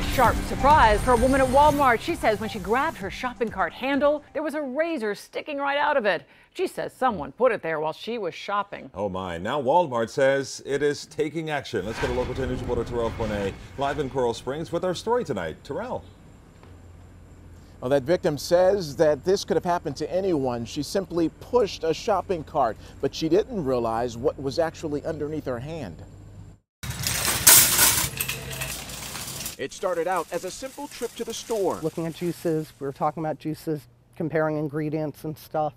A sharp surprise for a woman at Walmart. She says when she grabbed her shopping cart handle, there was a razor sticking right out of it. She says someone put it there while she was shopping. Oh my. Now Walmart says it is taking action. Let's get a local 10 news reporter Terrell Forney live in Coral Springs with our story tonight. Terrell. Well, that victim says that this could have happened to anyone. She simply pushed a shopping cart, but she didn't realize what was actually underneath her hand. It started out as a simple trip to the store. Looking at juices, we were talking about juices, comparing ingredients and stuff.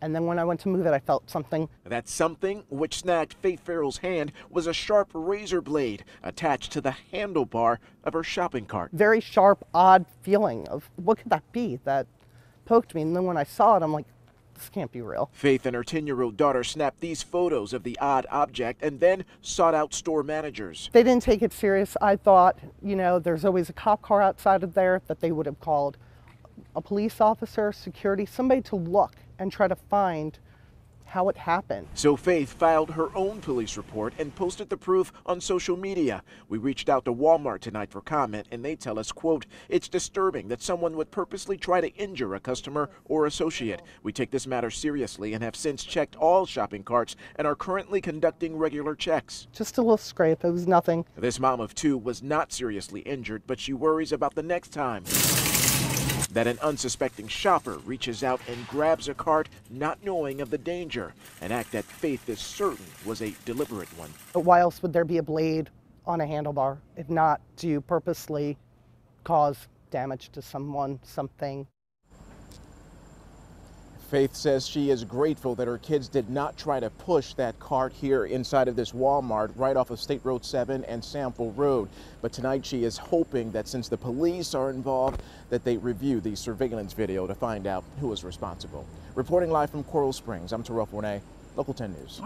And then when I went to move it, I felt something. That something, which snagged Faith Farrell's hand, was a sharp razor blade attached to the handlebar of her shopping cart. Very sharp, odd feeling of what could that be that poked me. And then when I saw it, I'm like, this can't be real. Faith and her 10 year old daughter snapped these photos of the odd object and then sought out store managers. They didn't take it serious. I thought, you know, there's always a cop car outside of there that they would have called a police officer, security, somebody to look and try to find how it happened. So Faith filed her own police report and posted the proof on social media. We reached out to Walmart tonight for comment and they tell us, quote, it's disturbing that someone would purposely try to injure a customer or associate. We take this matter seriously and have since checked all shopping carts and are currently conducting regular checks. Just a little scrape, it was nothing. This mom of two was not seriously injured, but she worries about the next time that an unsuspecting shopper reaches out and grabs a cart not knowing of the danger, an act that Faith is certain was a deliberate one. But why else would there be a blade on a handlebar if not to purposely cause damage to someone, something? Faith says she is grateful that her kids did not try to push that cart here inside of this Walmart right off of State Road 7 and Sample Road. But tonight she is hoping that since the police are involved, that they review the surveillance video to find out who is responsible. Reporting live from Coral Springs, I'm Terrell Forney, Local 10 News.